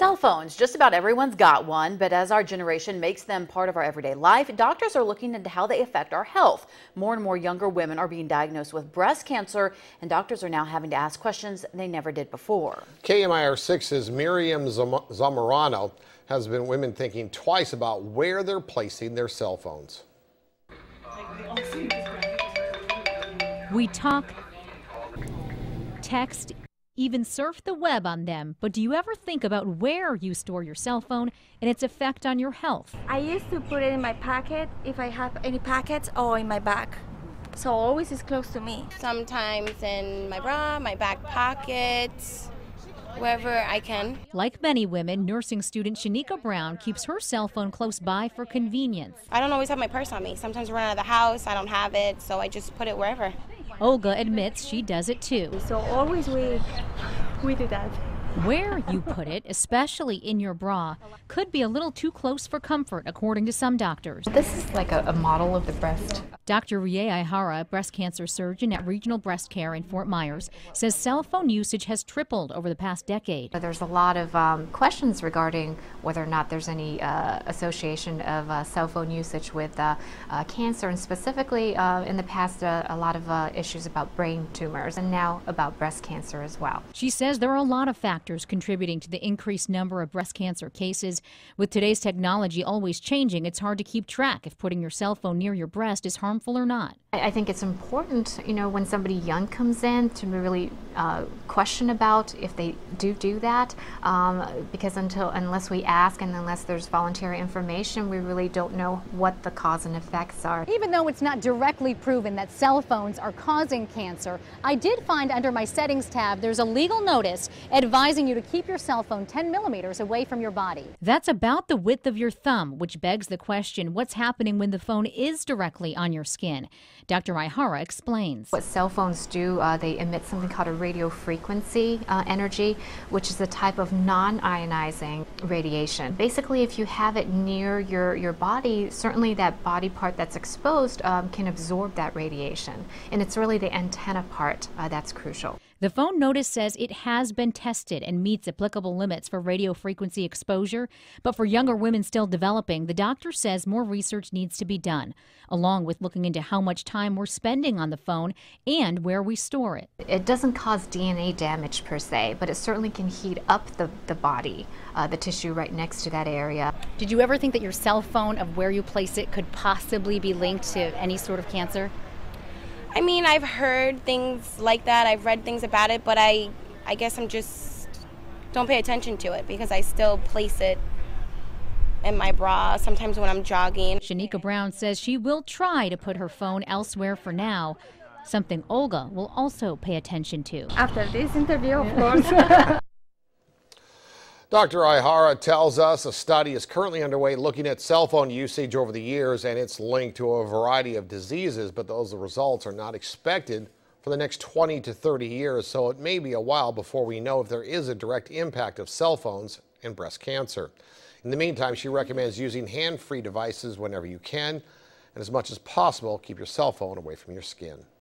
Cell phones, just about everyone's got one, but as our generation makes them part of our everyday life, doctors are looking into how they affect our health. More and more younger women are being diagnosed with breast cancer, and doctors are now having to ask questions they never did before. KMIR 6's Miriam Zamorano has been women thinking twice about where they're placing their cell phones. We talk, text, even surf the web on them, but do you ever think about where you store your cell phone and its effect on your health? I used to put it in my pocket if I have any packets or in my bag. So always it's close to me. Sometimes in my bra, my back pockets, wherever I can. Like many women, nursing student Shanika Brown keeps her cell phone close by for convenience. I don't always have my purse on me. Sometimes I run out of the house, I don't have it, so I just put it wherever. Olga admits she does it too. So always we we do that. Where you put it, especially in your bra, could be a little too close for comfort, according to some doctors. This is like a, a model of the breast. Dr. Rie Aihara, breast cancer surgeon at Regional Breast Care in Fort Myers, says cell phone usage has tripled over the past decade. There's a lot of um, questions regarding whether or not there's any uh, association of uh, cell phone usage with uh, uh cancer, and specifically uh, in the past, uh, a lot of issues about brain tumors, and now about breast cancer as well. She says there are a lot of factors factors contributing to the increased number of breast cancer cases. With today's technology always changing, it's hard to keep track if putting your cell phone near your breast is harmful or not. I think it's important, you know, when somebody young comes in to really uh, question about if they do do that, um, because until unless we ask and unless there's voluntary information, we really don't know what the cause and effects are. Even though it's not directly proven that cell phones are causing cancer, I did find under my settings tab there's a legal notice advising you to keep your cell phone 10 millimeters away from your body. That's about the width of your thumb, which begs the question what's happening when the phone is directly on your skin? Dr. Aihara explains. What cell phones do, uh, they emit something called a radio frequency uh, energy, which is a type of non-ionizing radiation. Basically, if you have it near your, your body, certainly that body part that's exposed um, can absorb that radiation. And it's really the antenna part uh, that's crucial. The phone notice says it has been tested and meets applicable limits for radio frequency exposure, but for younger women still developing, the doctor says more research needs to be done, along with looking into how much time we're spending on the phone and where we store it. It doesn't cause DNA damage per se, but it certainly can heat up the, the body, uh, the tissue right next to that area. Did you ever think that your cell phone, of where you place it, could possibly be linked to any sort of cancer? I mean, I've heard things like that. I've read things about it, but I I guess I'm just don't pay attention to it because I still place it in my bra sometimes when I'm jogging. Shanika Brown says she will try to put her phone elsewhere for now. Something Olga will also pay attention to. After this interview, of course. Dr. Aihara tells us a study is currently underway looking at cell phone usage over the years and its link to a variety of diseases, but those results are not expected for the next 20 to 30 years, so it may be a while before we know if there is a direct impact of cell phones and breast cancer. In the meantime, she recommends using hand-free devices whenever you can, and as much as possible, keep your cell phone away from your skin.